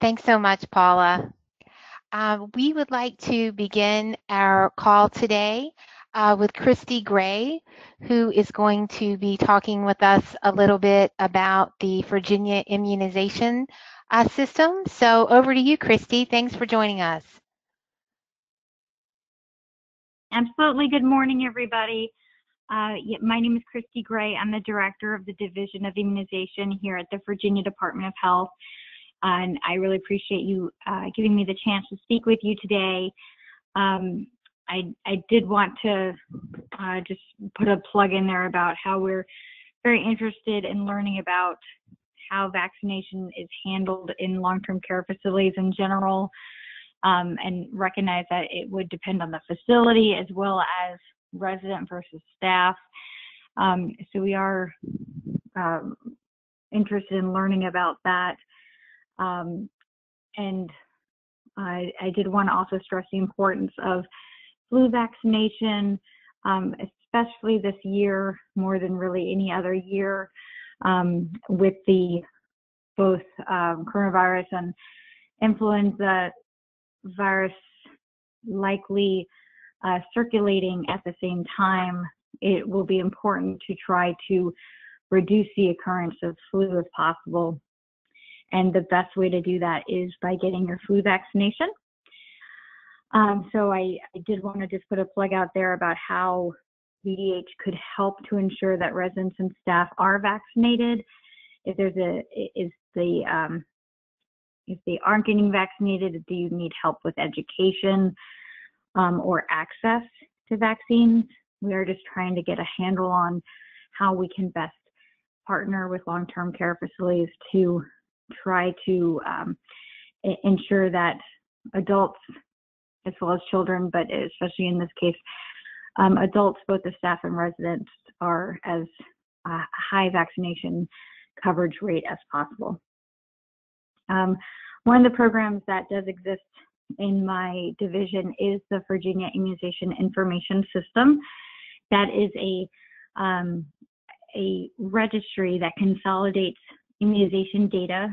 Thanks so much, Paula. Uh, we would like to begin our call today uh, with Christy Gray, who is going to be talking with us a little bit about the Virginia immunization uh, system. So over to you, Christy. Thanks for joining us. Absolutely. Good morning, everybody. Uh, my name is Christy Gray. I'm the director of the Division of Immunization here at the Virginia Department of Health. And I really appreciate you uh, giving me the chance to speak with you today. Um, I, I did want to uh, just put a plug in there about how we're very interested in learning about how vaccination is handled in long-term care facilities in general um, and recognize that it would depend on the facility as well as resident versus staff. Um, so we are um, interested in learning about that. Um, and I, I, did want to also stress the importance of flu vaccination, um, especially this year more than really any other year um, with the both um, coronavirus and influenza virus likely uh, circulating at the same time, it will be important to try to reduce the occurrence of flu if possible. And the best way to do that is by getting your flu vaccination. Um, so I, I did want to just put a plug out there about how VDH could help to ensure that residents and staff are vaccinated. If there's a, is the, um, if they aren't getting vaccinated, do you need help with education um, or access to vaccines? We are just trying to get a handle on how we can best partner with long-term care facilities to try to um, ensure that adults as well as children, but especially in this case, um, adults, both the staff and residents, are as uh, high vaccination coverage rate as possible. Um, one of the programs that does exist in my division is the Virginia Immunization Information System. That is a um, a registry that consolidates immunization data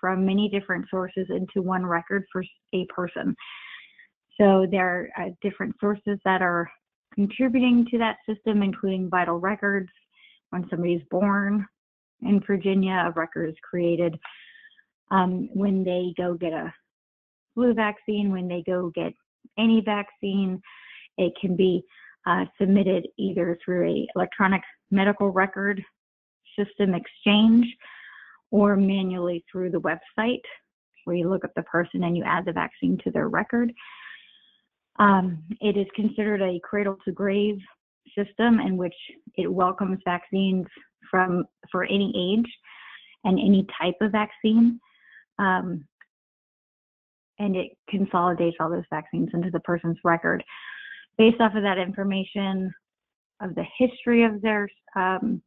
from many different sources into one record for a person. So there are uh, different sources that are contributing to that system, including vital records. When somebody is born in Virginia, a record is created. Um, when they go get a flu vaccine, when they go get any vaccine, it can be uh, submitted either through a electronic medical record system exchange or manually through the website where you look up the person and you add the vaccine to their record. Um, it is considered a cradle to grave system in which it welcomes vaccines from for any age and any type of vaccine. Um, and it consolidates all those vaccines into the person's record. Based off of that information of the history of their um,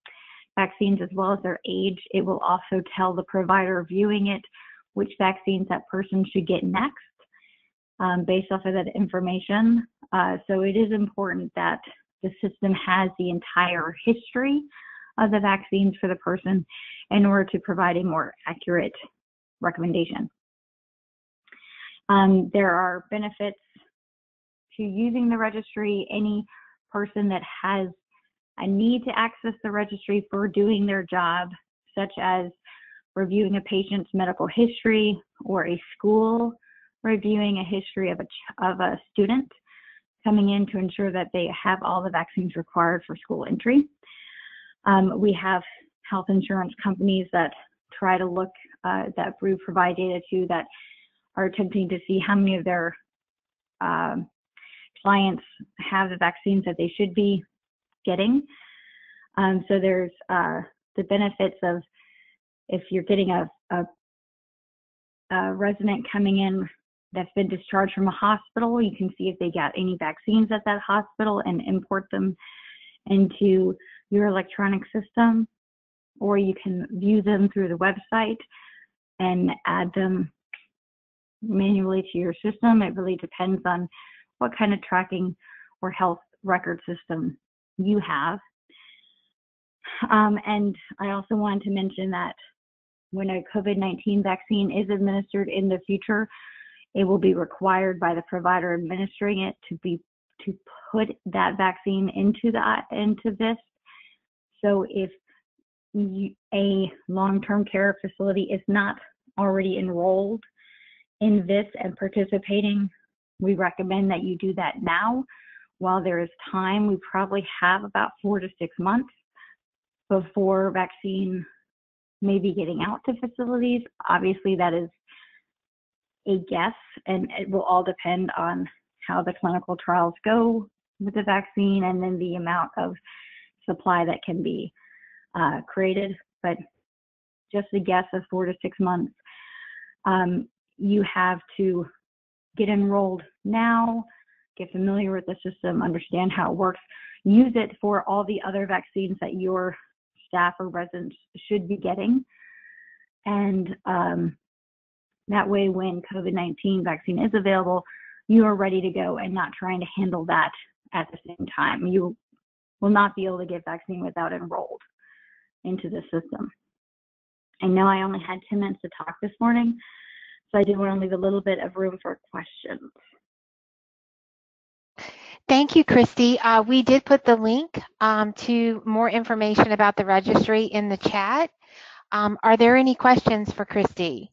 vaccines as well as their age, it will also tell the provider viewing it which vaccines that person should get next um, based off of that information. Uh, so it is important that the system has the entire history of the vaccines for the person in order to provide a more accurate recommendation. Um, there are benefits to using the registry. Any person that has a need to access the registry for doing their job, such as reviewing a patient's medical history or a school reviewing a history of a, of a student coming in to ensure that they have all the vaccines required for school entry. Um, we have health insurance companies that try to look, uh, that we provide data to that are attempting to see how many of their um, clients have the vaccines that they should be getting. Um, so there's uh, the benefits of if you're getting a, a, a resident coming in that's been discharged from a hospital. You can see if they got any vaccines at that hospital and import them into your electronic system, or you can view them through the website and add them manually to your system. It really depends on what kind of tracking or health record system you have. Um, and I also wanted to mention that when a COVID-19 vaccine is administered in the future, it will be required by the provider administering it to be to put that vaccine into that into this. So if you, a long-term care facility is not already enrolled in this and participating, we recommend that you do that now while there is time. We probably have about four to six months before vaccine may be getting out to facilities. Obviously, that is a guess, and it will all depend on how the clinical trials go with the vaccine and then the amount of supply that can be uh, created. But just a guess of four to six months. Um, you have to get enrolled now, get familiar with the system, understand how it works, use it for all the other vaccines that your staff or residents should be getting. And um, that way, when COVID 19 vaccine is available, you are ready to go and not trying to handle that at the same time. You will not be able to get vaccine without enrolled into the system. I know I only had 10 minutes to talk this morning, so I did want to leave a little bit of room for questions. Thank you, Christy. Uh, we did put the link um, to more information about the registry in the chat. Um, are there any questions for Christy?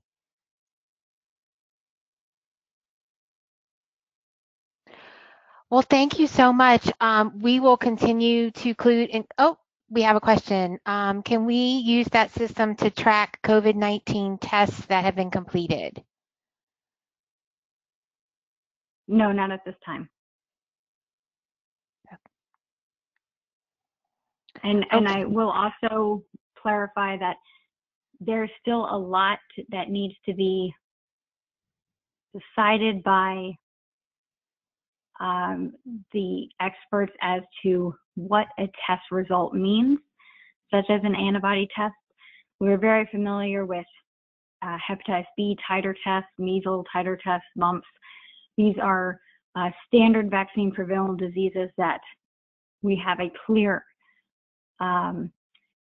Well, thank you so much. Um, we will continue to include, in, oh, we have a question. Um, can we use that system to track COVID-19 tests that have been completed? No, not at this time. And, and I will also clarify that there's still a lot that needs to be decided by um, the experts as to what a test result means, such as an antibody test. We're very familiar with uh, hepatitis B titer tests, measles titer tests, mumps. These are uh, standard vaccine preventable diseases that we have a clear um,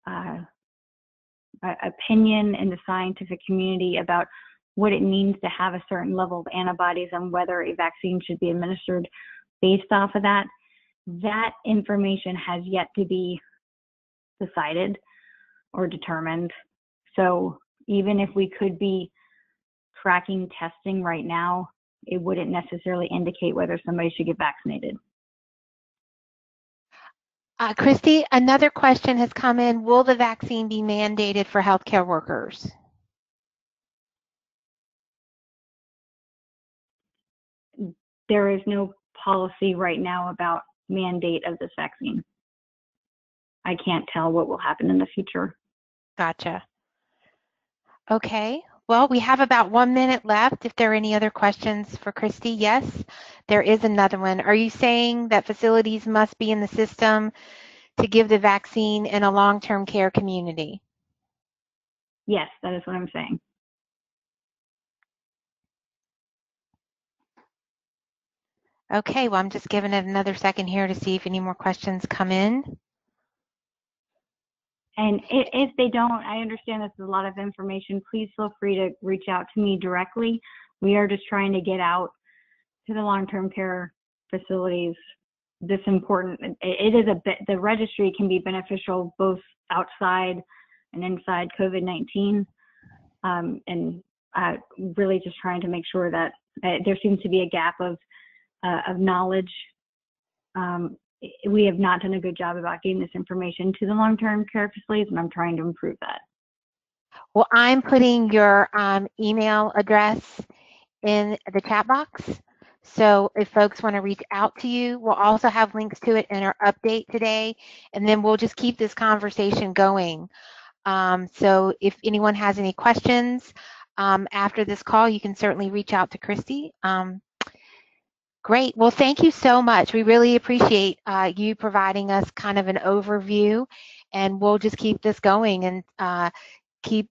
uh, opinion in the scientific community about what it means to have a certain level of antibodies and whether a vaccine should be administered based off of that. That information has yet to be decided or determined. So even if we could be tracking testing right now, it wouldn't necessarily indicate whether somebody should get vaccinated. Uh, Christy, another question has come in. Will the vaccine be mandated for healthcare workers? There is no policy right now about mandate of this vaccine. I can't tell what will happen in the future. Gotcha. Okay. Well, we have about one minute left. If there are any other questions for Christy, yes, there is another one. Are you saying that facilities must be in the system to give the vaccine in a long-term care community? Yes, that is what I'm saying. Okay, well, I'm just giving it another second here to see if any more questions come in. And if they don't, I understand this is a lot of information. Please feel free to reach out to me directly. We are just trying to get out to the long-term care facilities this important. It is a bit, the registry can be beneficial both outside and inside COVID-19. Um, and uh, really just trying to make sure that uh, there seems to be a gap of, uh, of knowledge um, we have not done a good job about getting this information to the long-term care facilities, and I'm trying to improve that. Well, I'm putting your um, email address in the chat box. So if folks want to reach out to you, we'll also have links to it in our update today, and then we'll just keep this conversation going. Um, so if anyone has any questions um, after this call, you can certainly reach out to Christy. Um, Great. Well, thank you so much. We really appreciate uh, you providing us kind of an overview, and we'll just keep this going and uh, keep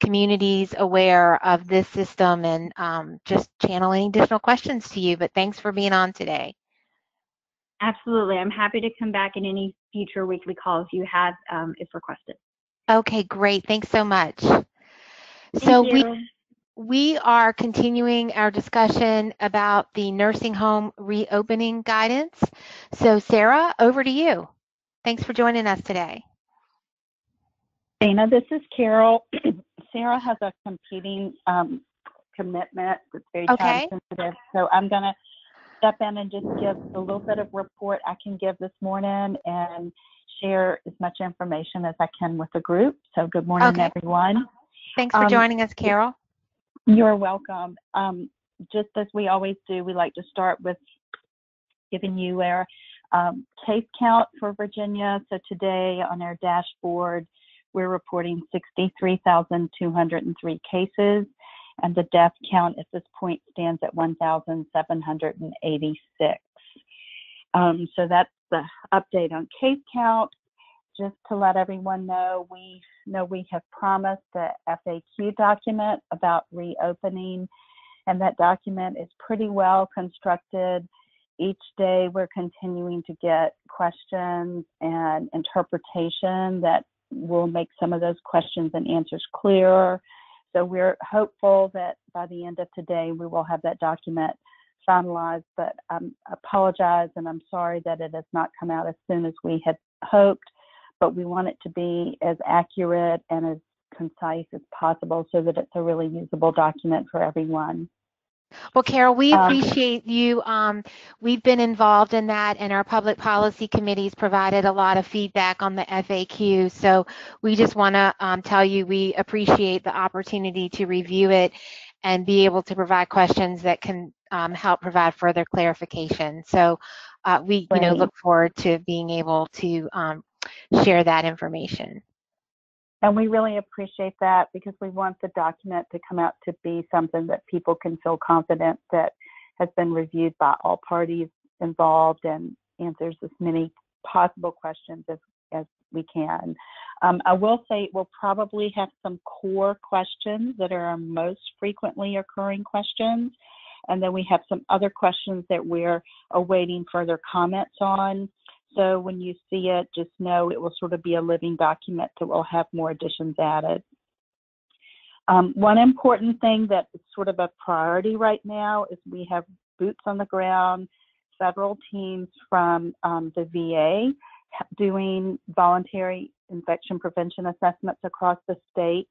communities aware of this system and um, just channeling additional questions to you. But thanks for being on today. Absolutely. I'm happy to come back in any future weekly calls you have um, if requested. Okay, great. Thanks so much. So Thank we you. we are continuing our discussion about the nursing home reopening guidance. So Sarah, over to you. Thanks for joining us today. Dana, this is Carol. Sarah has a competing um, commitment that's very Okay. time sensitive, so I'm going to step in and just give a little bit of report I can give this morning and share as much information as I can with the group. So good morning, Okay. everyone. Thanks for Um, joining us, Carol. You're welcome. Um, just as we always do, we like to start with giving you our um, case count for Virginia. So today on our dashboard, we're reporting 63,203 cases, and the death count at this point stands at 1,786. Um, so that's the update on case count. Just to let everyone know, we know we have promised a FAQ document about reopening, and that document is pretty well constructed. Each day, we're continuing to get questions and interpretation that will make some of those questions and answers clearer. So we're hopeful that by the end of today, we will have that document finalized. But I apologize and I'm sorry that it has not come out as soon as we had hoped. But we want it to be as accurate and as concise as possible so that it's a really usable document for everyone. Well, Carol, we Um, appreciate you. Um, we've been involved in that, and our public policy committees provided a lot of feedback on the FAQ. So we just want to um, tell you we appreciate the opportunity to review it and be able to provide questions that can um, help provide further clarification. So uh, we, you know, look forward to being able to um, share that information. And we really appreciate that because we want the document to come out to be something that people can feel confident that has been reviewed by all parties involved and answers as many possible questions as, as we can. Um, I will say we'll probably have some core questions that are our most frequently occurring questions. And then we have some other questions that we're awaiting further comments on. So when you see it, just know it will sort of be a living document that will have more additions added. Um, one important thing that is sort of a priority right now is we have boots on the ground, several teams from um, the VA doing voluntary infection prevention assessments across the state.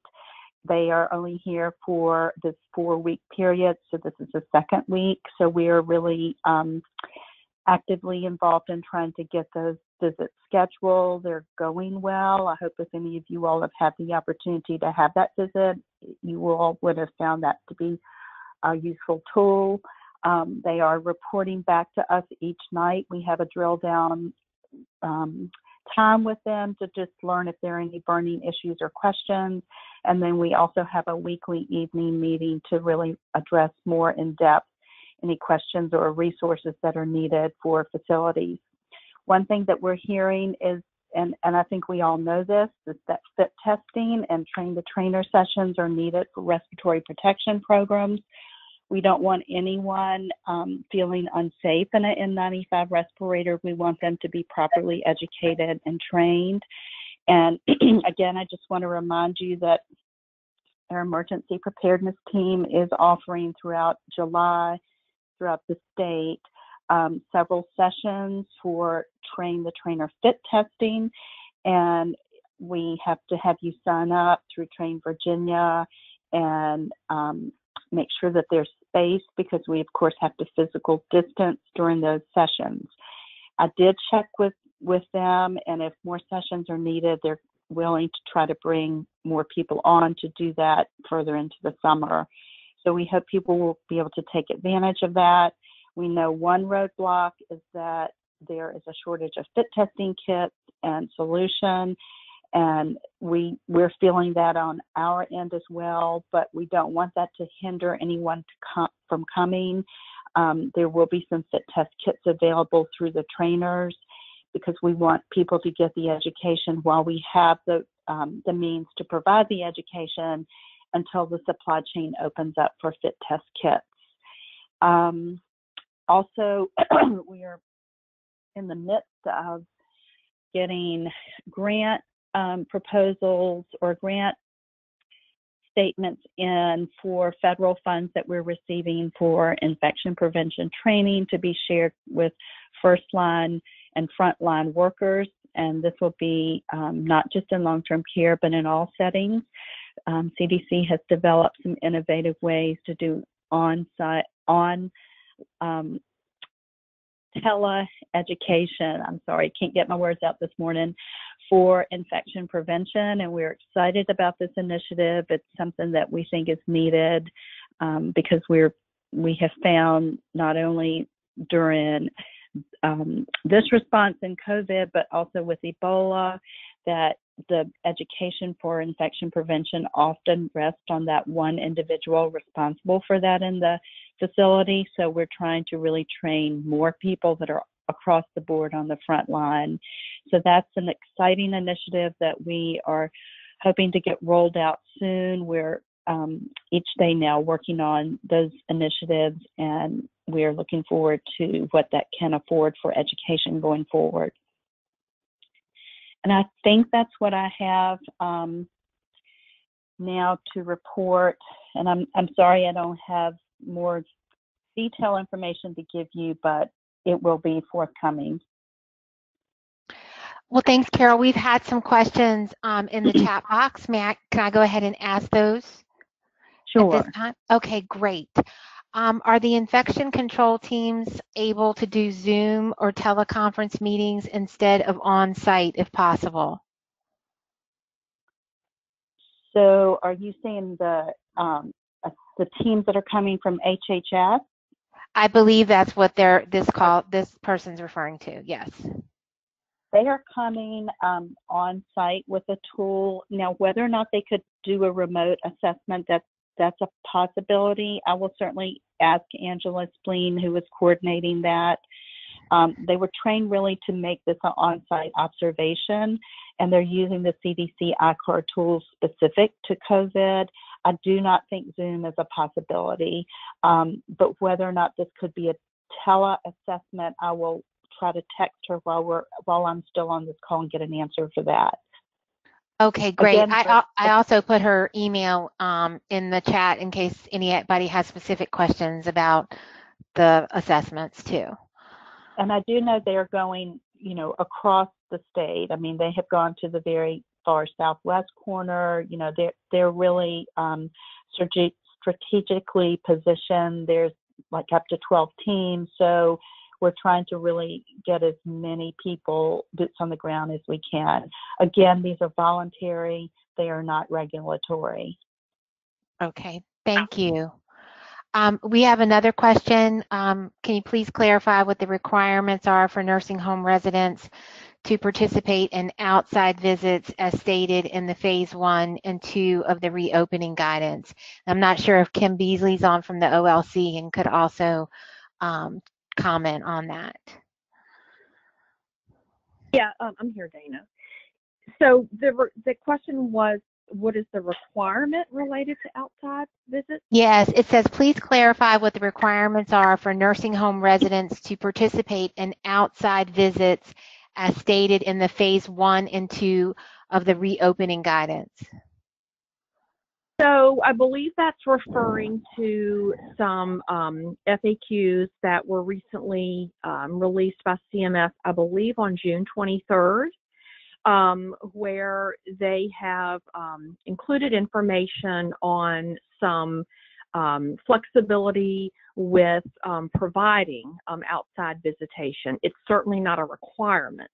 They are only here for this four week period, so this is the second week. So we are really um, actively involved in trying to get those visits scheduled. They're going well. I hope if any of you all have had the opportunity to have that visit, you all would have found that to be a useful tool. Um, they are reporting back to us each night. We have a drill down um, time with them to just learn if there are any burning issues or questions. And then we also have a weekly evening meeting to really address more in depth any questions or resources that are needed for facilities. One thing that we're hearing is, and, and I think we all know this, is that fit testing and train the trainer sessions are needed for respiratory protection programs. We don't want anyone um, feeling unsafe in an N95 respirator. We want them to be properly educated and trained. And again, I just want to remind you that our emergency preparedness team is offering throughout July, throughout the state, um, several sessions for train the trainer fit testing. And we have to have you sign up through Train Virginia and um, make sure that there's space because we of course have to physical distance during those sessions. I did check with with them and if more sessions are needed, they're willing to try to bring more people on to do that further into the summer. So we hope people will be able to take advantage of that. We know one roadblock is that there is a shortage of fit testing kits and solution and we we're feeling that on our end as well but we don't want that to hinder anyone to from coming um, there will be some fit test kits available through the trainers because we want people to get the education while we have the um, the means to provide the education until the supply chain opens up for fit test kits um, also we are in the midst of getting grant um, proposals or grant statements in for federal funds that we're receiving for infection prevention training to be shared with first line and frontline workers. And this will be um, not just in long term care, but in all settings. Um, CDC has developed some innovative ways to do on site, on um, tele-education, I'm sorry, can't get my words out this morning, for infection prevention. And we're excited about this initiative. It's something that we think is needed um, because we're we have found not only during um, this response in COVID, but also with Ebola, that the education for infection prevention often rests on that one individual responsible for that in the facility. So we're trying to really train more people that are across the board on the front line. So that's an exciting initiative that we are hoping to get rolled out soon. We're um, each day now working on those initiatives and we are looking forward to what that can afford for education going forward. And I think that's what I have um, now to report. And I'm, I'm sorry I don't have more detailed information to give you, but it will be forthcoming. Well, thanks, Carol. We've had some questions um, in the chat box. May I, can I go ahead and ask those? Sure. Okay, great. Um, are the infection control teams able to do Zoom or teleconference meetings instead of on-site if possible? So are you saying the um, uh, the teams that are coming from HHS? I believe that's what they're this call this person's referring to. Yes. They are coming um, on site with a tool. Now, whether or not they could do a remote assessment, that's that's a possibility. I will certainly ask Angela Spleen, who was coordinating that. Um, they were trained really to make this an on-site observation, and they're using the CDC ICAR tools specific to COVID. I do not think Zoom is a possibility, um, but whether or not this could be a tele-assessment, I will try to text her while we're while I'm still on this call and get an answer for that. Okay, great. Again, I, I also put her email um, in the chat in case anybody has specific questions about the assessments too. And I do know they're going, you know, across the state. I mean, they have gone to the very far southwest corner. You know, they're they're really um, strategically positioned. There's like up to 12 teams, so we're trying to really get as many people boots on the ground as we can. Again, these are voluntary, they are not regulatory. Okay, thank you. Um, we have another question. Um, can you please clarify what the requirements are for nursing home residents to participate in outside visits as stated in the phase one and two of the reopening guidance? I'm not sure if Kim Beasley's on from the OLC and could also um, comment on that. Yeah, um, I'm here, Dana. So the the question was, what is the requirement related to outside visits? Yes, it says please clarify what the requirements are for nursing home residents to participate in outside visits as stated in the phase one and two of the reopening guidance. So I believe that's referring to some um, FAQs that were recently um, released by CMS, I believe on June 23rd, um, where they have um, included information on some um, flexibility with um, providing outside visitation. It's certainly not a requirement.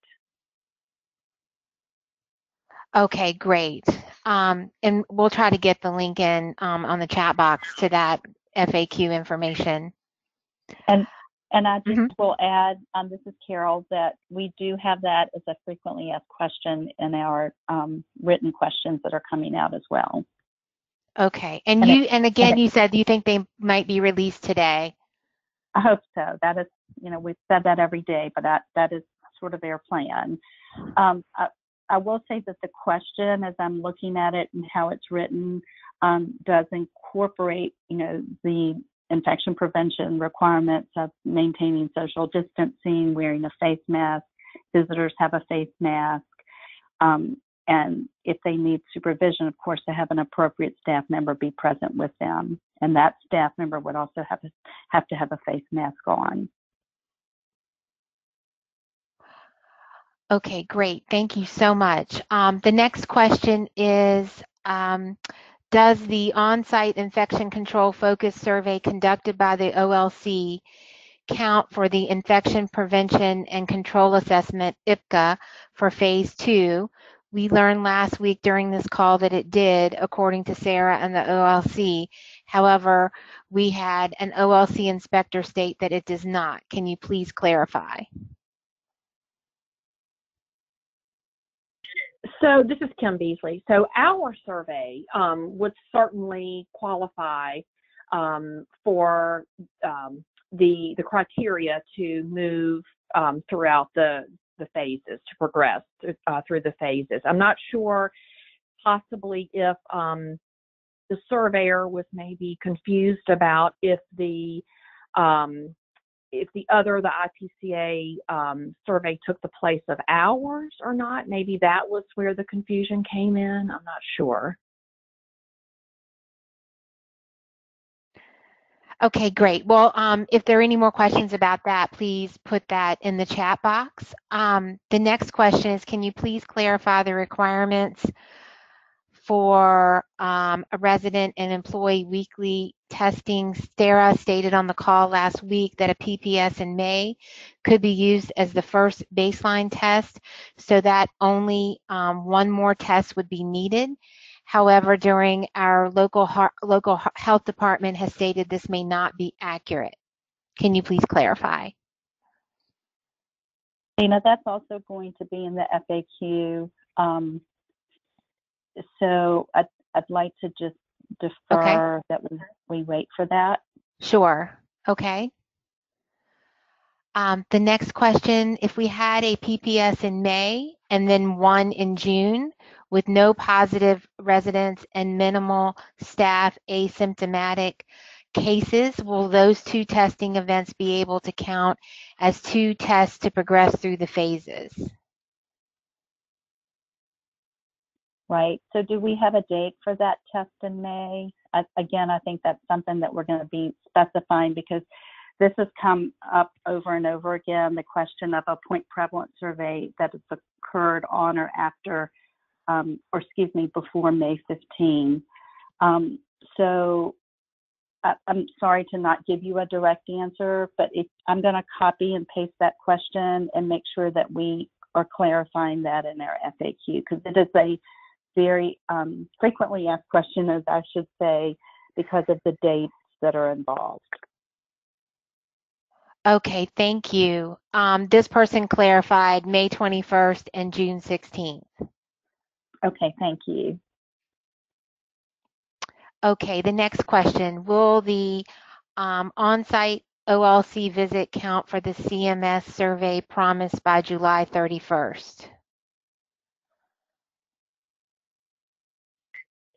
Okay, great. Um, and we'll try to get the link in um, on the chat box to that FAQ information. And and I just mm -hmm. will add, um, this is Carol, that we do have that as a frequently asked question in our um, written questions that are coming out as well. Okay, and, and you it, and again, and you said you think they might be released today. I hope so. That is, you know, we've said that every day, but that that is sort of their plan. Um, I, I will say that the question, as I'm looking at it and how it's written, um, does incorporate, you know, the infection prevention requirements of maintaining social distancing, wearing a face mask, visitors have a face mask, um, and if they need supervision, of course, to have an appropriate staff member be present with them. And that staff member would also have, have to have a face mask on. Okay, great. Thank you so much. Um, the next question is, um, does the on-site infection control focus survey conducted by the OLC count for the infection prevention and control assessment IPCA for phase two? We learned last week during this call that it did, according to Sarah and the OLC. However, we had an OLC inspector state that it does not. Can you please clarify? So this is Kim Beasley. So our survey um, would certainly qualify um, for um, the the criteria to move um, throughout the the phases to progress uh, through the phases. I'm not sure, possibly if um, the surveyor was maybe confused about if the um, if the other, the IPCA um, survey took the place of ours or not. Maybe that was where the confusion came in. I'm not sure. Okay, great. Well, um, if there are any more questions about that, please put that in the chat box. Um, the next question is, can you please clarify the requirements for um, a resident and employee weekly testing? Sarah stated on the call last week that a PPS in May could be used as the first baseline test, so that only um, one more test would be needed. However, during our local local health department has stated this may not be accurate. Can you please clarify? Dana, that's also going to be in the FAQ. Um, so I'd, I'd like to just defer okay. that we, we wait for that. Sure. Okay. Um, the next question, if we had a PPS in May and then one in June, with no positive residents and minimal staff asymptomatic cases, will those two testing events be able to count as two tests to progress through the phases? Right. So do we have a date for that test in May? I, again, I think that's something that we're going to be specifying because this has come up over and over again, the question of a point prevalence survey that has occurred on or after um, or excuse me, before May 15. Um, so I, am sorry to not give you a direct answer, but if, I'm going to copy and paste that question and make sure that we are clarifying that in our FAQ because it is a very um, frequently asked question, as I should say, because of the dates that are involved. Okay, thank you. Um, this person clarified May 21st and June 16th. Okay, thank you. Okay, the next question. Will the um, on-site OLC visit count for the CMS survey promised by July 31st?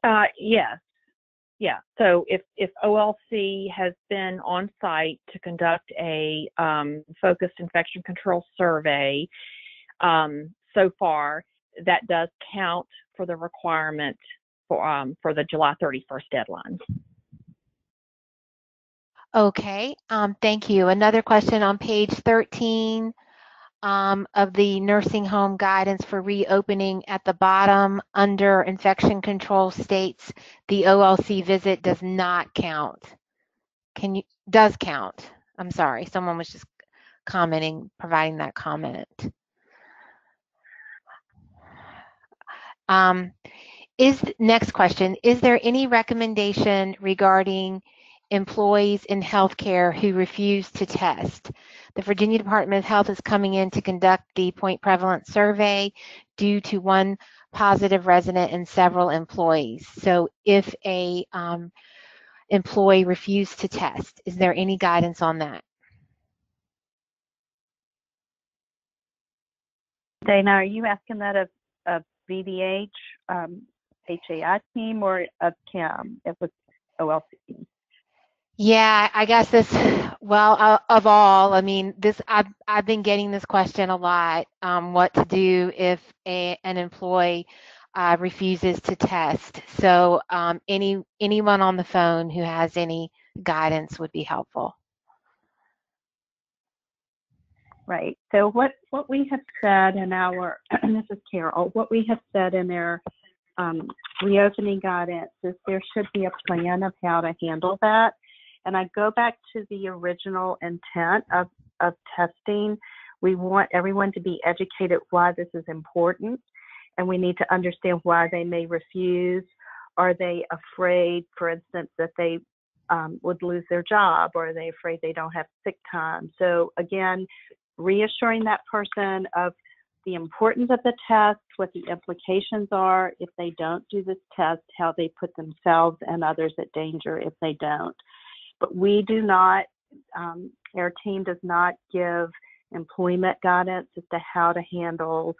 Uh, yes. Yeah. So if, if OLC has been on site to conduct a um, focused infection control survey um, so far, that does count for the requirement for um, for the July 31st deadline. Okay, um, thank you. Another question on page 13 um, of the nursing home guidance for reopening at the bottom under infection control states the OLC visit does not count. Can you, does count. I'm sorry, someone was just commenting, providing that comment. Um, is next question, is there any recommendation regarding employees in healthcare who refuse to test? The Virginia Department of Health is coming in to conduct the point prevalence survey due to one positive resident and several employees. So if a um, employee refused to test, is there any guidance on that? Dana, are you asking that of, of VDH, um, HAI team, or of CAM? It was OLC. Yeah, I guess this, well, uh, of all, I mean, this, I've, I've been getting this question a lot, um, what to do if a, an employee uh, refuses to test. So um, any anyone on the phone who has any guidance would be helpful. Right. So what, what we have said in our, this is Carol, what we have said in our um, reopening guidance is there should be a plan of how to handle that. And I go back to the original intent of, of testing. We want everyone to be educated why this is important, and we need to understand why they may refuse. Are they afraid, for instance, that they um, would lose their job, or are they afraid they don't have sick time? So again, reassuring that person of the importance of the test, what the implications are if they don't do this test, how they put themselves and others at danger if they don't. But we do not, um, our team does not give employment guidance as to how to handle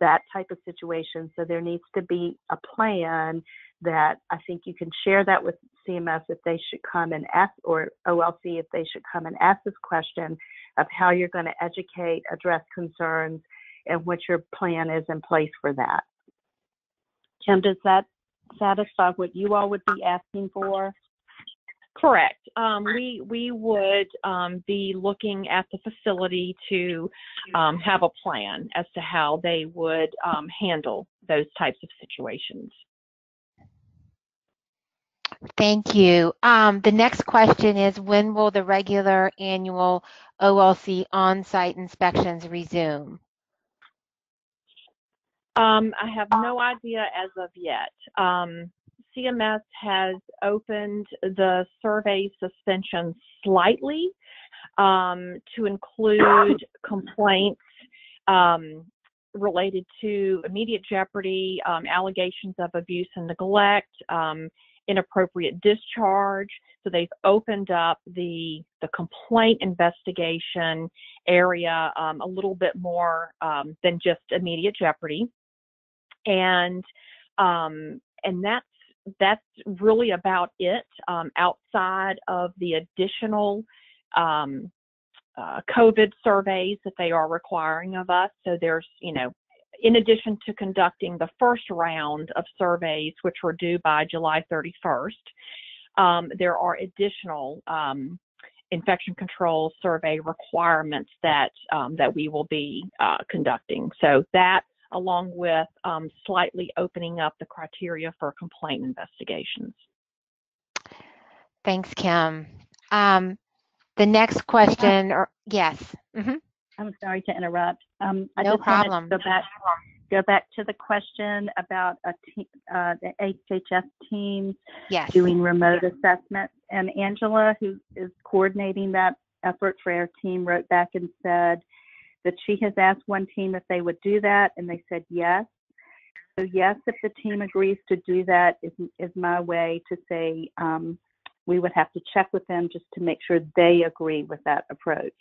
that type of situation. So there needs to be a plan that I think you can share that with CMS if they should come and ask, or OLC if they should come and ask this question of how you're going to educate, address concerns, and what your plan is in place for that. Kim, does that satisfy what you all would be asking for? Correct. Um, we we would um, be looking at the facility to um, have a plan as to how they would um, handle those types of situations. Thank you. Um, the next question is when will the regular annual OLC on-site inspections resume? Um, I have no idea as of yet. CMS has opened the survey suspension slightly um, to include complaints um, related to immediate jeopardy, um, allegations of abuse and neglect, um, inappropriate discharge. So they've opened up the the complaint investigation area um, a little bit more um, than just immediate jeopardy, and um, and that's that's really about it um, outside of the additional um, uh, COVID surveys that they are requiring of us. So there's you know in addition to conducting the first round of surveys, which were due by July 31st, um, there are additional um, infection control survey requirements that um, that we will be uh, conducting. So that, along with um, slightly opening up the criteria for complaint investigations. Thanks, Kim. Um, the next question, or yes. Mm -hmm. I'm sorry to interrupt. Um, I no just problem. go back, go back to the question about a te- uh, the HHS teams yes. doing remote assessments. And Angela, who is coordinating that effort for our team, wrote back and said that she has asked one team if they would do that, and they said yes. So yes, if the team agrees to do that, is is my way to say um, we would have to check with them just to make sure they agree with that approach.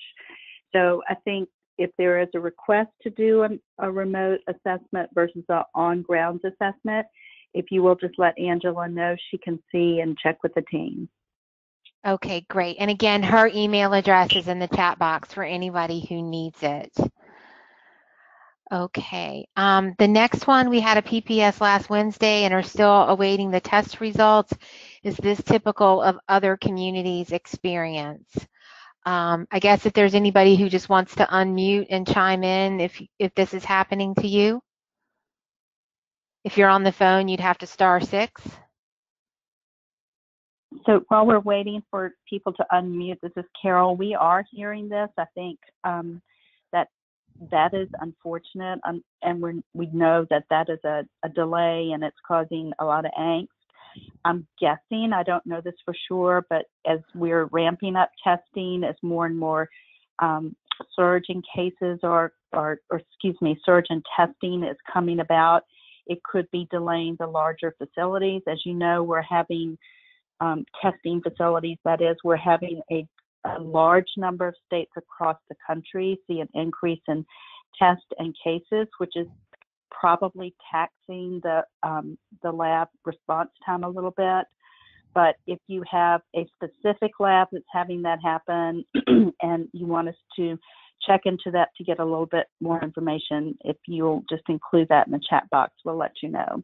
So I think if there is a request to do a, remote assessment versus an on-grounds assessment, if you will just let Angela know, she can see and check with the team. Okay, great. And again, her email address is in the chat box for anybody who needs it. Okay, um, the next one, we had a PPS last Wednesday and are still awaiting the test results. Is this typical of other communities' experience? Um, I guess if there's anybody who just wants to unmute and chime in if, if this is happening to you. If you're on the phone, you'd have to star six. So while we're waiting for people to unmute, this is Carol. We are hearing this. I think um, that that is unfortunate, um, and we we know that that is a, a delay and it's causing a lot of angst. I'm guessing, I don't know this for sure, but as we're ramping up testing, as more and more um, surge in cases or, or, or, excuse me, surge in testing is coming about, it could be delaying the larger facilities. As you know, we're having um, testing facilities, that is, we're having a, a large number of states across the country see an increase in tests and cases, which is probably taxing the um, the lab response time a little bit. But if you have a specific lab that's having that happen, and you want us to check into that to get a little bit more information. If you'll just include that in the chat box, we'll let you know.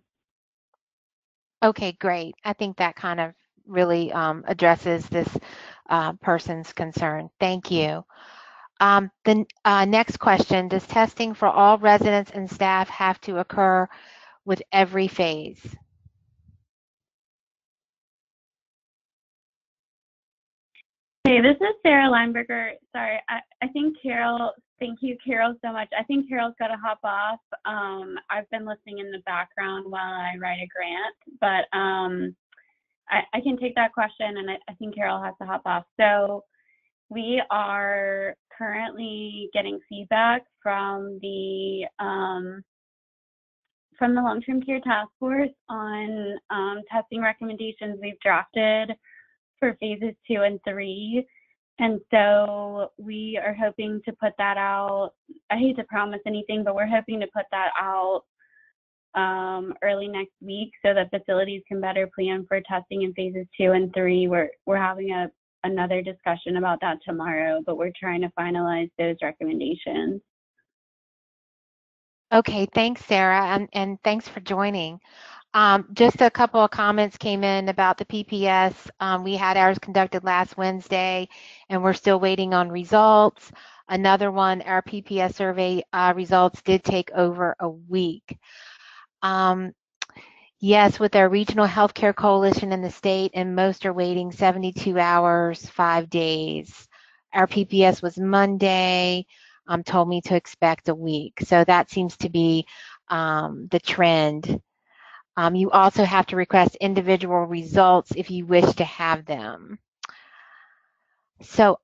Okay, great. I think that kind of really um, addresses this uh, person's concern. Thank you. Um, the uh, next question, does testing for all residents and staff have to occur with every phase? Hey, this is Sarah Lineberger. Sorry, I, I think Carol, thank you, Carol, so much. I think Carol's got to hop off. Um, I've been listening in the background while I write a grant, but um, I, I can take that question and I, I think Carol has to hop off. So we are currently getting feedback from the um, from the long-term care task force on um, testing recommendations we've drafted for phases two and three. And so we are hoping to put that out. I hate to promise anything, but we're hoping to put that out um, early next week so that facilities can better plan for testing in phases two and three. We're we're having a another discussion about that tomorrow, but we're trying to finalize those recommendations. Okay, thanks, Sarah, and, and thanks for joining. Um, just a couple of comments came in about the PPS. Um, we had ours conducted last Wednesday, and we're still waiting on results. Another one, our PPS survey uh, results did take over a week. Um, yes, with our regional healthcare coalition in the state, and most are waiting 72 hours, five days. Our PPS was Monday, um, told me to expect a week. So that seems to be um, the trend. Um, you also have to request individual results if you wish to have them. So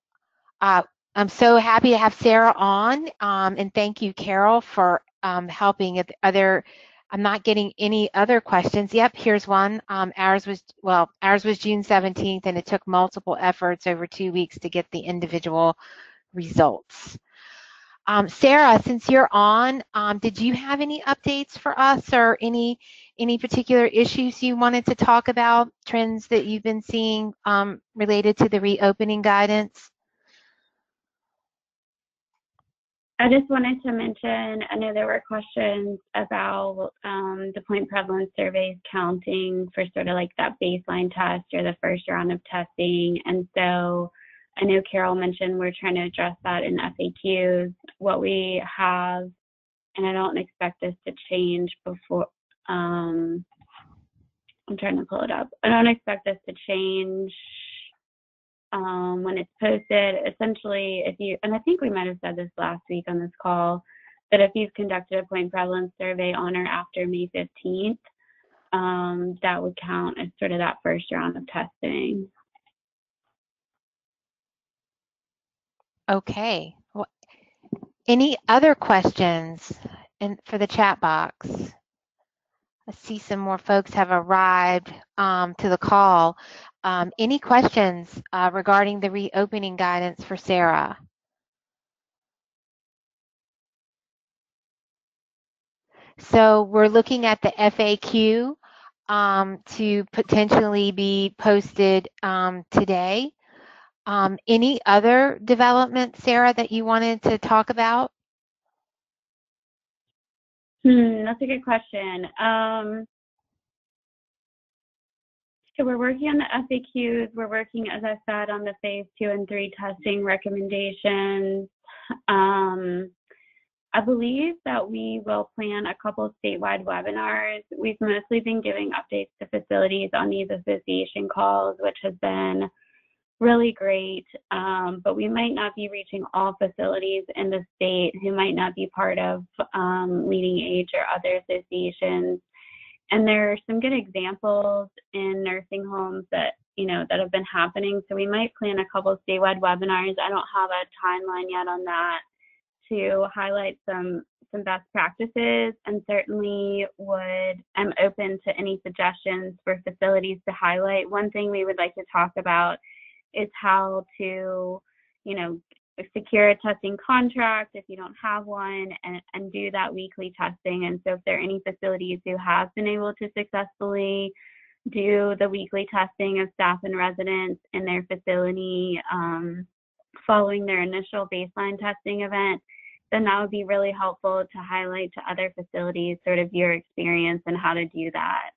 uh, I'm so happy to have Sarah on, um, and thank you, Carol, for um, helping. If other, I'm not getting any other questions. Yep, here's one. Um, ours was well, ours was June 17th, and it took multiple efforts over two weeks to get the individual results. Um, Sarah, since you're on, um, did you have any updates for us or any any particular issues you wanted to talk about, trends that you've been seeing um, related to the reopening guidance? I just wanted to mention, I know there were questions about um, the point prevalence surveys counting for sort of like that baseline test or the first round of testing. And so I know Carol mentioned we're trying to address that in FAQs. What we have, and I don't expect this to change before, um, I'm trying to pull it up. I don't expect this to change um, when it's posted. Essentially, if you, and I think we might have said this last week on this call, that if you've conducted a point prevalence survey on or after May 15th, um, that would count as sort of that first round of testing. Okay. Any other questions in, for the chat box? I see some more folks have arrived um, to the call. Um, any questions uh, regarding the reopening guidance for Sarah? So we're looking at the FAQ um, to potentially be posted um, today. Um, any other development, Sarah, that you wanted to talk about? Hmm, that's a good question. Um, so we're working on the FAQs. We're working, as I said, on the phase two and three testing recommendations. Um, I believe that we will plan a couple statewide webinars. We've mostly been giving updates to facilities on these association calls, which has been really great, um, but we might not be reaching all facilities in the state who might not be part of um, LeadingAge or other associations. And there are some good examples in nursing homes that you know that have been happening. So we might plan a couple statewide webinars. I don't have a timeline yet on that to highlight some some best practices and certainly would i'm open to any suggestions for facilities to highlight. One thing we would like to talk about is how to, you know, secure a testing contract if you don't have one and, and do that weekly testing. And so if there are any facilities who have been able to successfully do the weekly testing of staff and residents in their facility, um, following their initial baseline testing event, then that would be really helpful to highlight to other facilities sort of your experience and how to do that.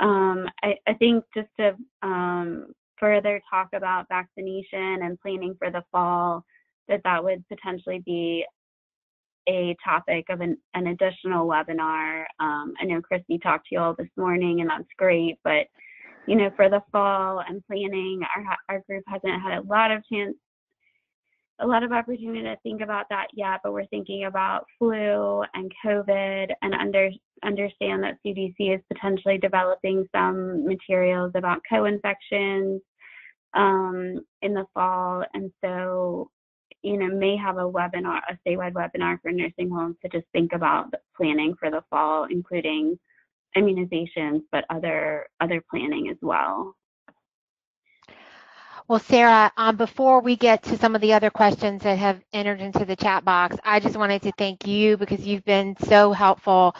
Um, I, I, think just to um, further talk about vaccination and planning for the fall, that that would potentially be a topic of an, an additional webinar. Um, I know Christy talked to you all this morning, and that's great, but you know, for the fall and planning, our our group hasn't had a lot of chance, a lot of opportunity to think about that yet. But we're thinking about flu and COVID, and under understand that CDC is potentially developing some materials about co-infections um, in the fall, and so you know, may have a webinar, a statewide webinar for nursing homes to just think about planning for the fall, including immunizations, but other other planning as well. Well, Sarah, um, before we get to some of the other questions that have entered into the chat box, I just wanted to thank you because you've been so helpful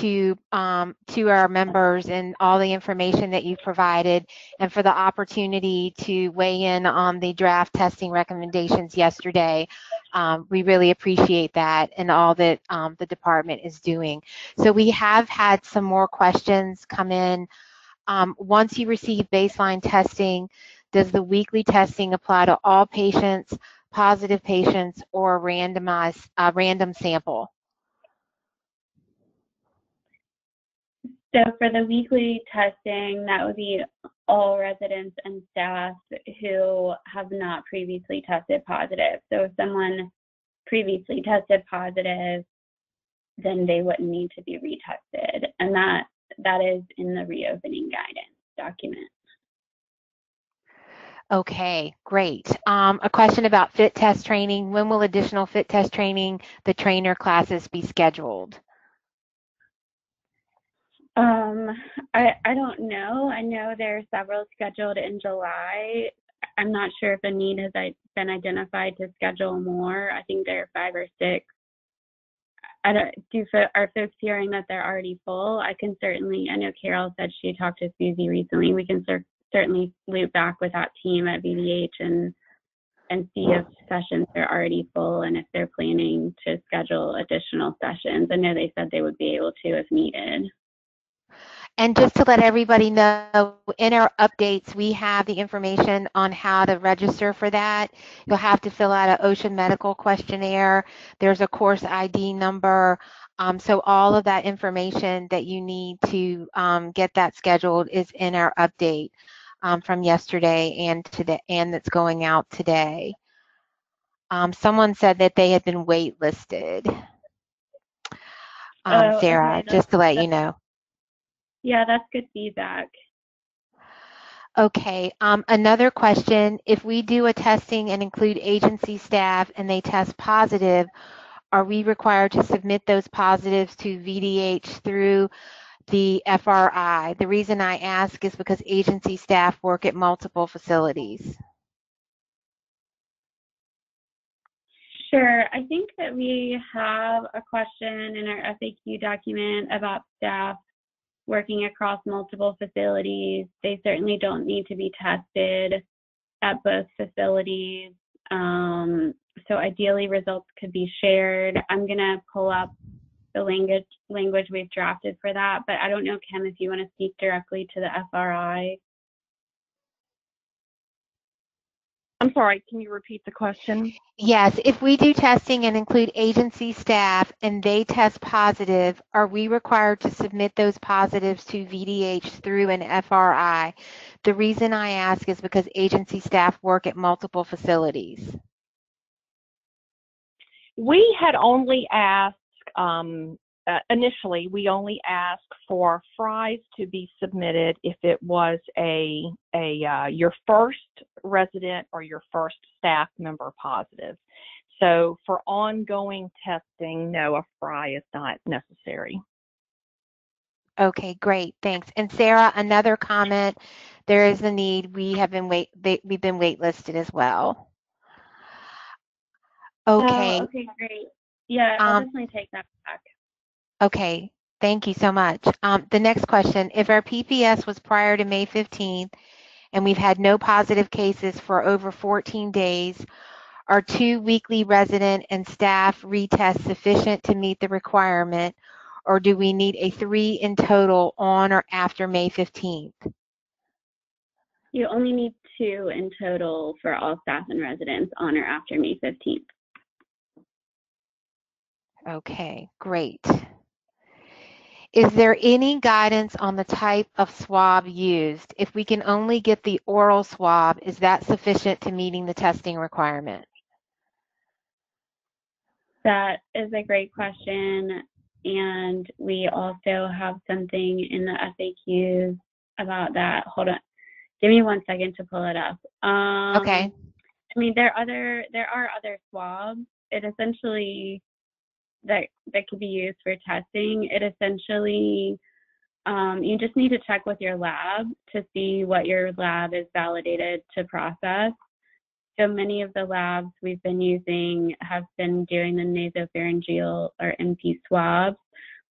to um, to our members and all the information that you've provided and for the opportunity to weigh in on the draft testing recommendations yesterday. Um, we really appreciate that and all that um, the department is doing. So we have had some more questions come in. Um, once you receive baseline testing, does the weekly testing apply to all patients, positive patients, or randomized uh, random sample? So for the weekly testing, that would be all residents and staff who have not previously tested positive. So if someone previously tested positive, then they wouldn't need to be retested. And that that is in the reopening guidance document. Okay, great. Um, a question about fit test training. When will additional fit test training, the trainer classes be scheduled? Um, I, I don't know. I know there are several scheduled in July. I'm not sure if a need has been identified to schedule more. I think there are five or six. I don't, do are folks hearing that they're already full? I can certainly. I know Carol said she talked to Susie recently. We can cer- certainly loop back with that team at VDH and and see if sessions are already full and if they're planning to schedule additional sessions. I know they said they would be able to if needed. And just to let everybody know, in our updates, we have the information on how to register for that. You'll have to fill out an OSHA medical questionnaire. There's a course ID number. Um, so all of that information that you need to um, get that scheduled is in our update um, from yesterday and today, and that's going out today. Um, someone said that they had been waitlisted. Um, oh, Sarah, just to let you know. Yeah, that's good feedback. Okay, um, another question. If we do a testing and include agency staff and they test positive, are we required to submit those positives to VDH through the FRI? The reason I ask is because agency staff work at multiple facilities. Sure. I think that we have a question in our FAQ document about staff working across multiple facilities. They certainly don't need to be tested at both facilities. Um, so ideally results could be shared. I'm gonna pull up the language language we've drafted for that, but I don't know, Kim, if you want to speak directly to the FRI. I'm sorry, can you repeat the question? Yes, if we do testing and include agency staff and they test positive, are we required to submit those positives to VDH through an FRI? The reason I ask is because agency staff work at multiple facilities. We had only asked um, uh, initially, we only ask for FRIs to be submitted if it was a a uh, your first resident or your first staff member positive. So for ongoing testing, no, a FRI is not necessary. Okay, great, thanks. And Sarah, another comment. There is a need. We have been wait. They, we've been waitlisted as well. Okay. Oh, okay, great. Yeah, I'll um, definitely take that back. Okay, thank you so much. Um, the next question, if our PPS was prior to May 15th and we've had no positive cases for over 14 days, Are two weekly resident and staff retests sufficient to meet the requirement, or do we need a three in total on or after May 15th? You only need two in total for all staff and residents on or after May 15th. Okay, great. Is there any guidance on the type of swab used? If we can only get the oral swab, is that sufficient to meeting the testing requirement? That is a great question. And we also have something in the FAQs about that. Hold on. Give me one second to pull it up. Um, Okay, I mean, there are other there are other swabs. It essentially that that could be used for testing. It essentially um, you just need to check with your lab to see what your lab is validated to process. So many of the labs we've been using have been doing the nasopharyngeal or NP swabs,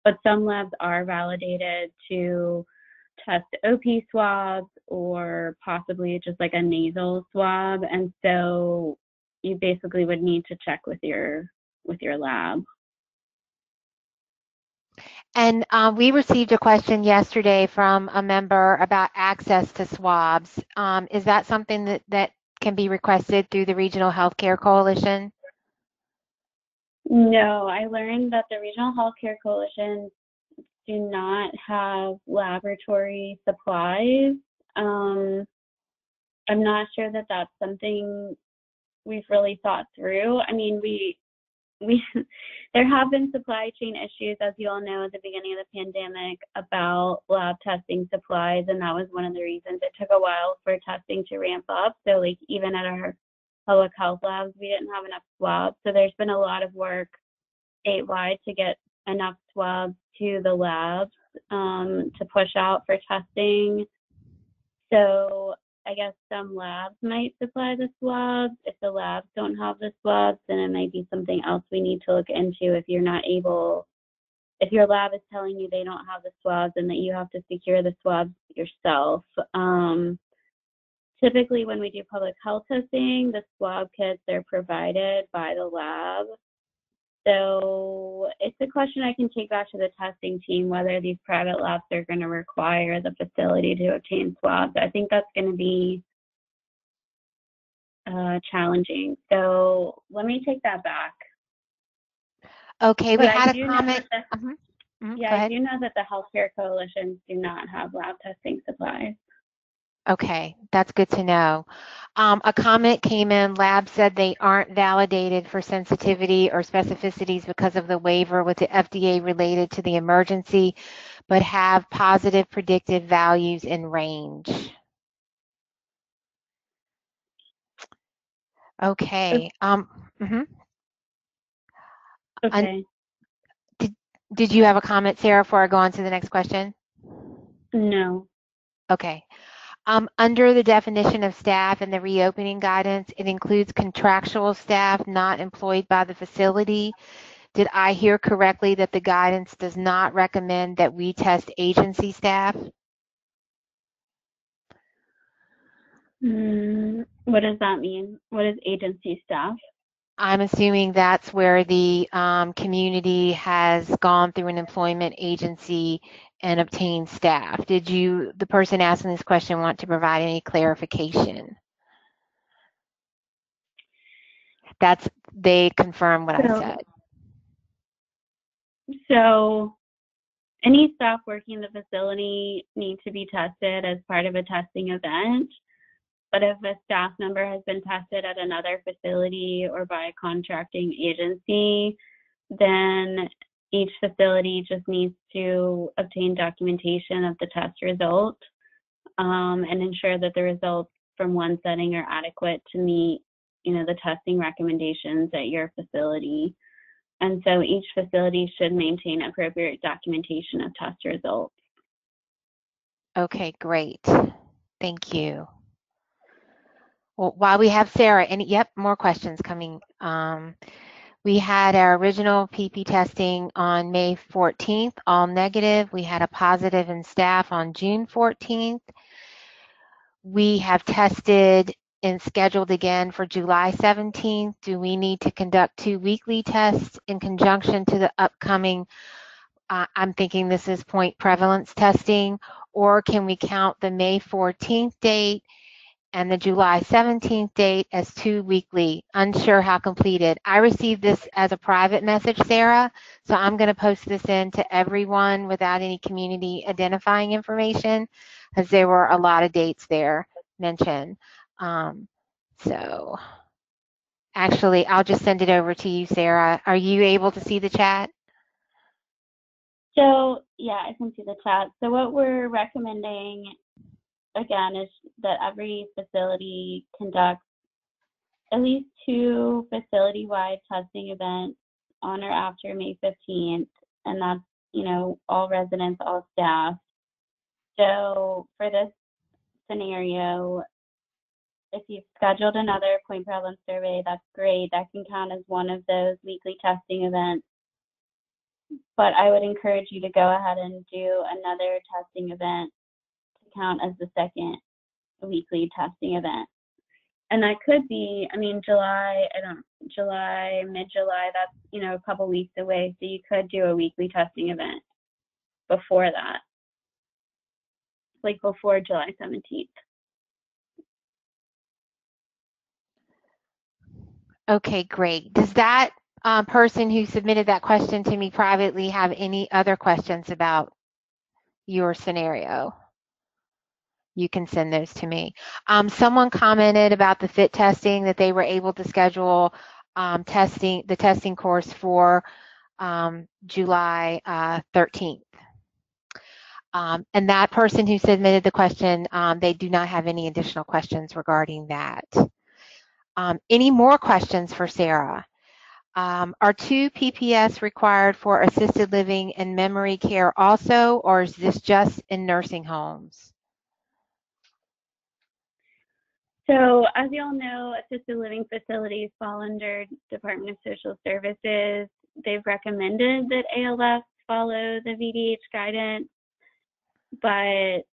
but some labs are validated to test OP swabs or possibly just like a nasal swab. And so you basically would need to check with your with your lab. And uh, we received a question yesterday from a member about access to swabs. Um, Is that something that, that can be requested through the Regional Healthcare Coalition? No, I learned that the Regional Healthcare Coalition do not have laboratory supplies. Um, I'm not sure that that's something we've really thought through. I mean, we we there have been supply chain issues, as you all know, at the beginning of the pandemic about lab testing supplies, and that was one of the reasons it took a while for testing to ramp up. So, like even at our public health labs, we didn't have enough swabs. So there's been a lot of work statewide to get enough swabs to the labs um, to push out for testing. So I guess some labs might supply the swabs. If the labs don't have the swabs, then it might be something else we need to look into if you're not able, if your lab is telling you they don't have the swabs and that you have to secure the swabs yourself. Um, typically, when we do public health testing, the swab kits are provided by the lab. So it's a question I can take back to the testing team whether these private labs are going to require the facility to obtain swabs. I think that's going to be uh, challenging. So let me take that back. Okay, we But I had a do know comment. that the- Mhm, mhm, yeah, I do know that the healthcare coalitions do not have lab testing supplies. Okay, that's good to know. Um, a comment came in, lab said they aren't validated for sensitivity or specificities because of the waiver with the FDA related to the emergency, but have positive predictive values in range. Okay, um, mhm. Okay. Did, did you have a comment, Sarah, before I go on to the next question? no. Okay. Um, under the definition of staff and the reopening guidance, it includes contractual staff not employed by the facility. Did I hear correctly that the guidance does not recommend that we test agency staff? Mm, what does that mean? What is agency staff? I'm assuming that's where the um, community has gone through an employment agency and obtain staff. Did you, the person asking this question, want to provide any clarification? That's, they confirm what I said. So any staff working in the facility need to be tested as part of a testing event. But if a staff member has been tested at another facility or by a contracting agency, then each facility just needs to obtain documentation of the test result um, and ensure that the results from one setting are adequate to meet, you know, the testing recommendations at your facility. And so each facility should maintain appropriate documentation of test results. Okay, great. Thank you. Well, while we have Sarah, and yep, more questions coming. Um, we had our original PP testing on May 14th, all negative. We had a positive in staff on June 14th. We have tested and scheduled again for July 17th, do we need to conduct two weekly tests in conjunction to the upcoming, uh, I'm thinking this is point prevalence testing, or can we count the May 14th date and the July 17th date as two weekly? Unsure how completed. I received this as a private message, Sarah, so I'm going to post this in to everyone without any community identifying information, because there were a lot of dates there mentioned. Um, so actually, I'll just send it over to you, Sarah. Are you able to see the chat? So yeah, I can see the chat. So what we're recommending again is that every facility conducts at least two facility-wide testing events on or after May 15th, and that's you know all residents, all staff. So for this scenario, if you've scheduled another point prevalence survey, that's great. That can count as one of those weekly testing events. But I would encourage you to go ahead and do another testing event count as the second weekly testing event. And that could be, I mean, July, I don't, July, mid-July, that's, you know, a couple weeks away. So you could do a weekly testing event before that, like before July 17th. Okay, great. Does that um, person who submitted that question to me privately have any other questions about your scenario? You can send those to me. Um, someone commented about the fit testing that they were able to schedule um, testing the testing course for um, July uh, 13th. Um, and that person who submitted the question, um, they do not have any additional questions regarding that. Um, any more questions for Sarah? Are two PPS required for assisted living and memory care also, or is this just in nursing homes? So as you all know, assisted living facilities fall under Department of Social Services. They've recommended that ALF follow the VDH guidance, but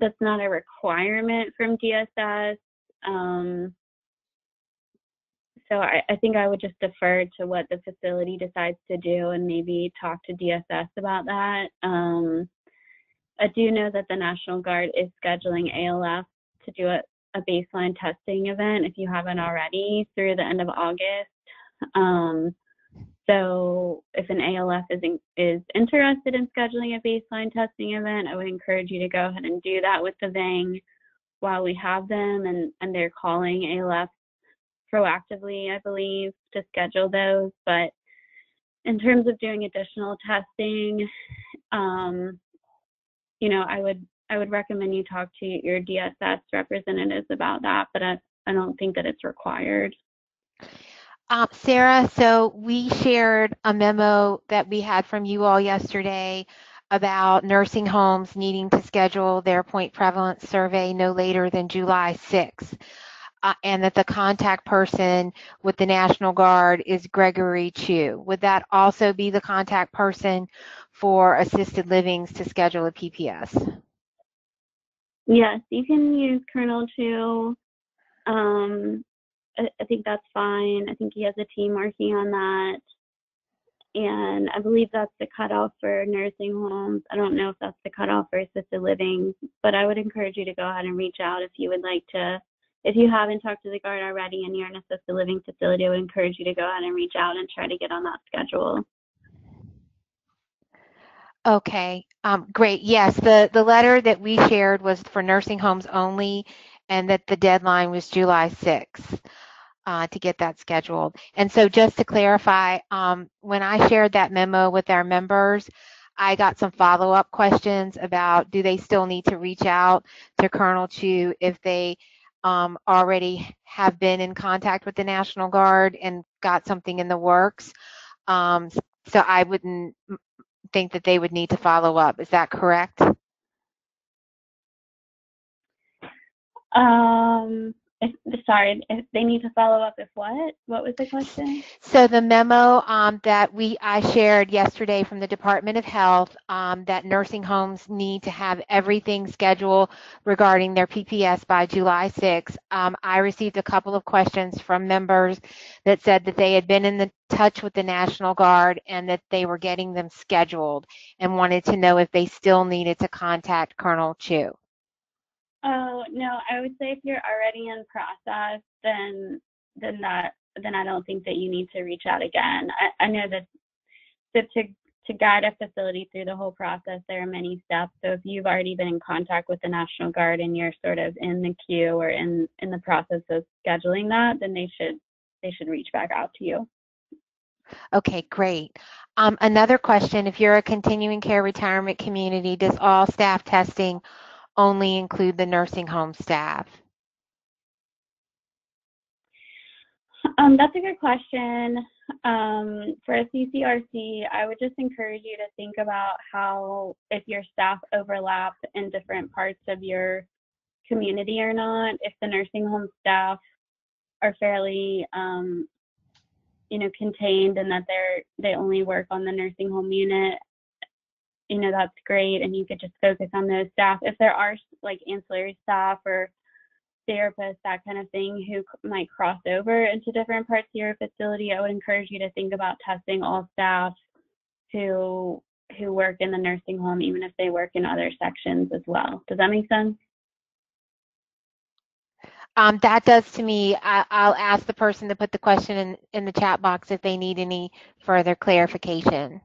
that's not a requirement from DSS. Um, so I, I, think I would just defer to what the facility decides to do and maybe talk to DSS about that. Um, I do know that the National Guard is scheduling ALF to do a, a baseline testing event if you haven't already through the end of August. Um, so if an ALF is, in, is interested in scheduling a baseline testing event, I would encourage you to go ahead and do that with the VANG while we have them and, and they're calling ALF proactively, I believe, to schedule those. But in terms of doing additional testing, um, you know, I would I would recommend you talk to your DSS representatives about that, but I, I don't think that it's required. Um, Sarah, so we shared a memo that we had from you all yesterday about nursing homes needing to schedule their point prevalence survey no later than July 6th. Uh, and that the contact person with the National Guard is Gregory Chu. Would that also be the contact person for assisted livings to schedule a PPS? Yes, you can use Colonel Chu. Um, I, I think that's fine. I think he has a team working on that and I believe that's the cutoff for nursing homes. I don't know if that's the cutoff for assisted living, but I would encourage you to go ahead and reach out if you would like to. If you haven't talked to the guard already and you're in an assisted living facility, I would encourage you to go ahead and reach out and try to get on that schedule. Okay, um, great. Yes, the, the letter that we shared was for nursing homes only and that the deadline was July 6th uh, to get that scheduled. And so just to clarify, um, when I shared that memo with our members, I got some follow-up questions about do they still need to reach out to Colonel Chu if they um, already have been in contact with the National Guard and got something in the works. Um, so I wouldn't think that they would need to follow up. Is that correct? Um, if, sorry, if they need to follow up if what? What was the question? So the memo um, that we I shared yesterday from the Department of Health um, that nursing homes need to have everything scheduled regarding their PPS by July 6. Um, I received a couple of questions from members that said that they had been in the touch with the National Guard and that they were getting them scheduled and wanted to know if they still needed to contact Colonel Chu. Oh no, I would say if you're already in process, then then that then I don't think that you need to reach out again. I, I know that that to to guide a facility through the whole process, there are many steps. So if you've already been in contact with the National Guard and you're sort of in the queue or in in the process of scheduling that, then they should they should reach back out to you. Okay, great. Um, another question, if you're a continuing care retirement community, does all staff testing only include the nursing home staff? Um, that's a good question. Um, for a CCRC, I would just encourage you to think about how if your staff overlap in different parts of your community or not. If the nursing home staff are fairly, um, you know, contained and that they're they only work on the nursing home unit, you know, that's great. And you could just focus on those staff. If there are like ancillary staff or therapists, that kind of thing, who might cross over into different parts of your facility, I would encourage you to think about testing all staff who who work in the nursing home, even if they work in other sections as well. Does that make sense? Um, that does to me. I, will ask the person to put the question in, in the chat box if they need any further clarification.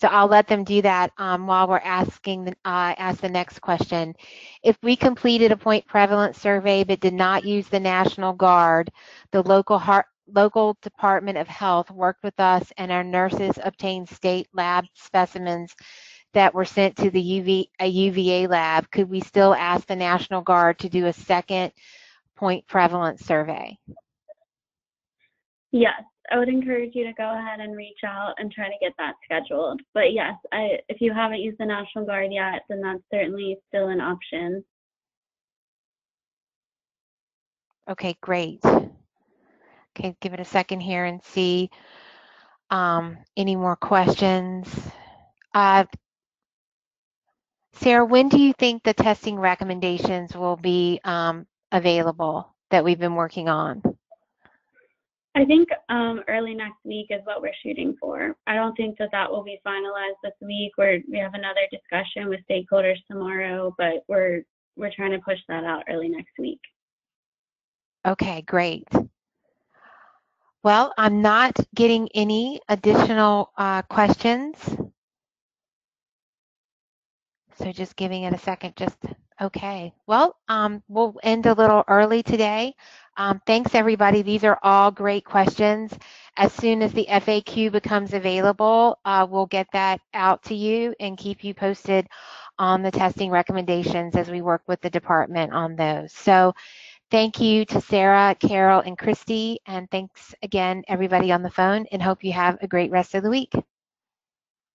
So I'll let them do that um, while we're asking the, uh, ask the next question. If we completed a point prevalence survey but did not use the National Guard, the local heart, local Department of Health worked with us and our nurses obtained state lab specimens that were sent to the UV, a UVA lab. Could we still ask the National Guard to do a second point prevalence survey? Yes, I would encourage you to go ahead and reach out and try to get that scheduled. But yes, I, if you haven't used the National Guard yet, then that's certainly still an option. Okay, great. Okay, give it a second here and see um, any more questions. Uh, Sarah, when do you think the testing recommendations will be um, available that we've been working on? I think um, early next week is what we're shooting for. I don't think that that will be finalized this week. We're, we have another discussion with stakeholders tomorrow, but we're we're trying to push that out early next week. Okay, great. Well, I'm not getting any additional uh, questions. So just giving it a second, just okay. Well, um, we'll end a little early today. Um, thanks, everybody. These are all great questions. As soon as the FAQ becomes available, uh, we'll get that out to you and keep you posted on the testing recommendations as we work with the department on those. So thank you to Sarah, Carol, and Christy, and thanks again, everybody on the phone, and hope you have a great rest of the week.